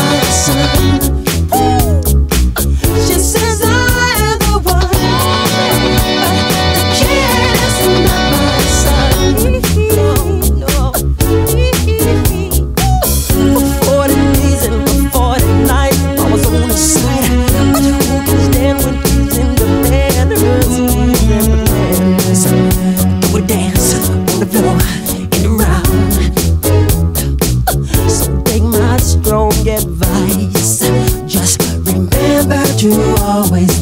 coração. you always